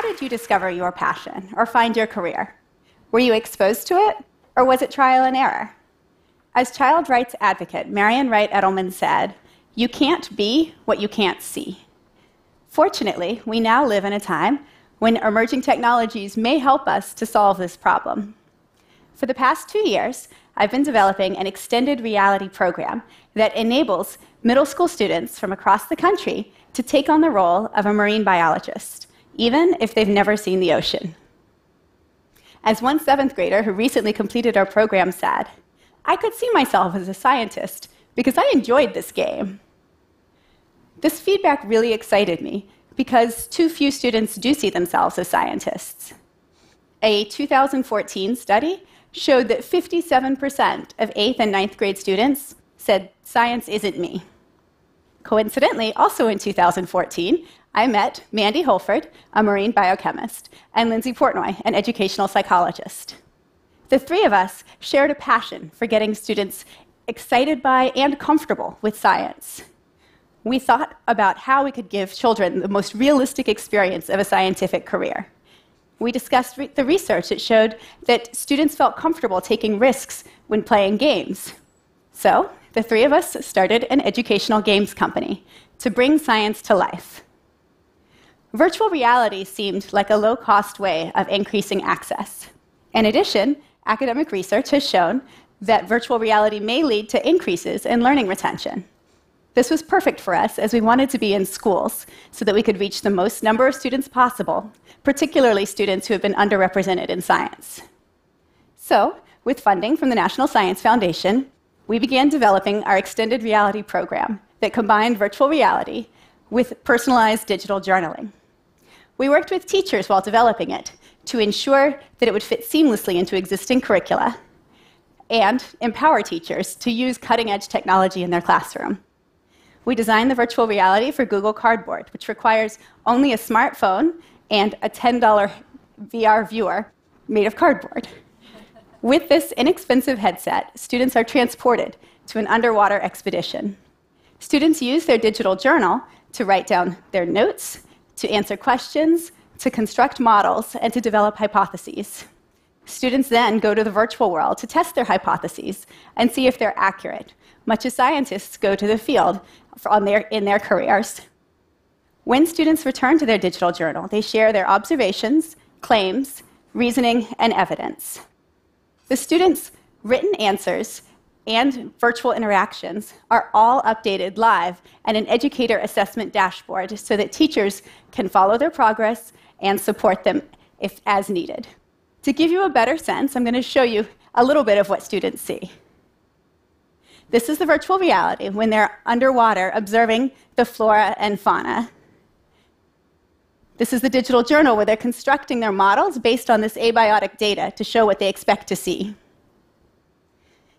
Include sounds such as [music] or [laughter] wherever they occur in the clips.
did you discover your passion or find your career? Were you exposed to it, or was it trial and error? As child rights advocate Marian Wright Edelman said, You can't be what you can't see. Fortunately, we now live in a time when emerging technologies may help us to solve this problem. For the past two years, I've been developing an extended reality program that enables middle school students from across the country to take on the role of a marine biologist, even if they've never seen the ocean. As one seventh grader who recently completed our program said, I could see myself as a scientist because I enjoyed this game. This feedback really excited me because too few students do see themselves as scientists. A 2014 study showed that 57% of 8th and ninth grade students said, Science isn't me. Coincidentally, also in 2014, I met Mandy Holford, a marine biochemist, and Lindsay Portnoy, an educational psychologist. The three of us shared a passion for getting students excited by and comfortable with science. We thought about how we could give children the most realistic experience of a scientific career. We discussed re- the research that showed that students felt comfortable taking risks when playing games. So, the three of us started an educational games company to bring science to life. Virtual reality seemed like a low cost way of increasing access. In addition, academic research has shown that virtual reality may lead to increases in learning retention. This was perfect for us as we wanted to be in schools so that we could reach the most number of students possible, particularly students who have been underrepresented in science. So, with funding from the National Science Foundation, we began developing our extended reality program that combined virtual reality with personalized digital journaling. We worked with teachers while developing it to ensure that it would fit seamlessly into existing curricula and empower teachers to use cutting edge technology in their classroom. We designed the virtual reality for Google Cardboard, which requires only a smartphone and a $10 VR viewer made of cardboard. With this inexpensive headset, students are transported to an underwater expedition. Students use their digital journal to write down their notes, to answer questions, to construct models, and to develop hypotheses. Students then go to the virtual world to test their hypotheses and see if they're accurate, much as scientists go to the field their, in their careers. When students return to their digital journal, they share their observations, claims, reasoning, and evidence. The students' written answers and virtual interactions are all updated live at an educator assessment dashboard so that teachers can follow their progress and support them if as needed. To give you a better sense, I'm going to show you a little bit of what students see. This is the virtual reality when they're underwater observing the flora and fauna. This is the digital journal where they're constructing their models based on this abiotic data to show what they expect to see.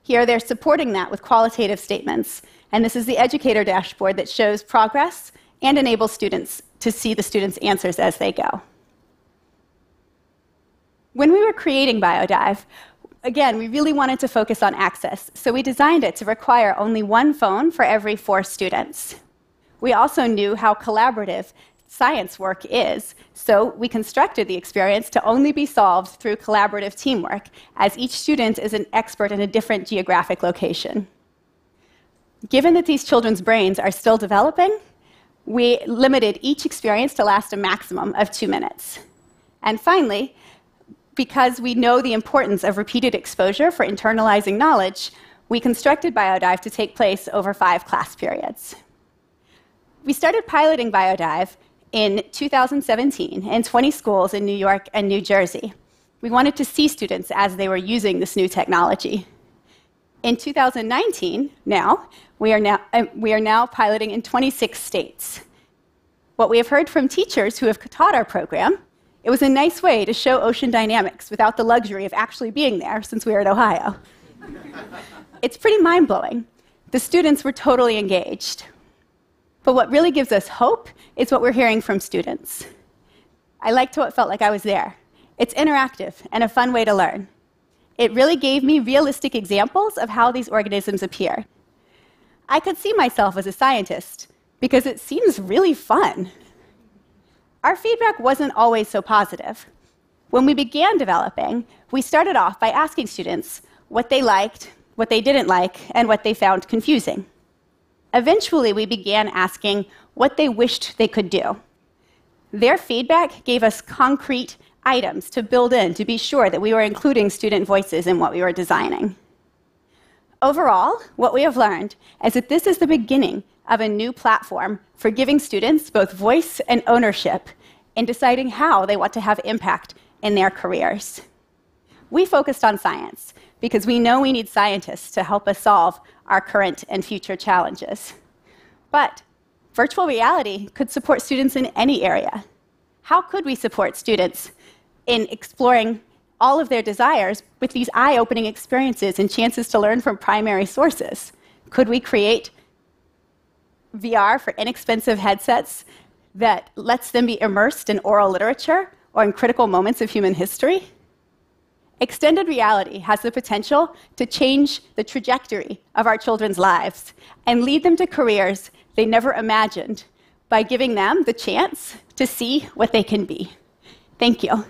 Here, they're supporting that with qualitative statements. And this is the educator dashboard that shows progress and enables students to see the students' answers as they go. When we were creating BioDive, again, we really wanted to focus on access, so we designed it to require only one phone for every four students. We also knew how collaborative science work is. So we constructed the experience to only be solved through collaborative teamwork, as each student is an expert in a different geographic location. Given that these children's brains are still developing, we limited each experience to last a maximum of two minutes. And finally, because we know the importance of repeated exposure for internalizing knowledge, we constructed BioDive to take place over five class periods. We started piloting BioDive in 2017 in 20 schools in New York and New Jersey. We wanted to see students as they were using this new technology. In 2019, now, we are now, uh, we are now piloting in 26 states. What we have heard from teachers who have taught our program, it was a nice way to show ocean dynamics without the luxury of actually being there since we are in Ohio. [laughs] it's pretty mind blowing. The students were totally engaged. But what really gives us hope is what we're hearing from students. I liked how it felt like I was there. It's interactive and a fun way to learn. It really gave me realistic examples of how these organisms appear. I could see myself as a scientist because it seems really fun. our feedback wasn't always so positive. When we began developing, we started off by asking students what they liked, what they didn't like, and what they found confusing. Eventually, we began asking what they wished they could do. Their feedback gave us concrete items to build in to be sure that we were including student voices in what we were designing. Overall, what we have learned is that this is the beginning of a new platform for giving students both voice and ownership in deciding how they want to have impact in their careers. We focused on science because we know we need scientists to help us solve our current and future challenges. But virtual reality could support students in any area. How could we support students in exploring all of their desires with these eye opening experiences and chances to learn from primary sources? Could we create VR for inexpensive headsets that lets them be immersed in oral literature or in critical moments of human history? Extended reality has the potential to change the trajectory of our children's lives and lead them to careers they never imagined by giving them the chance to see what they can be. Thank you.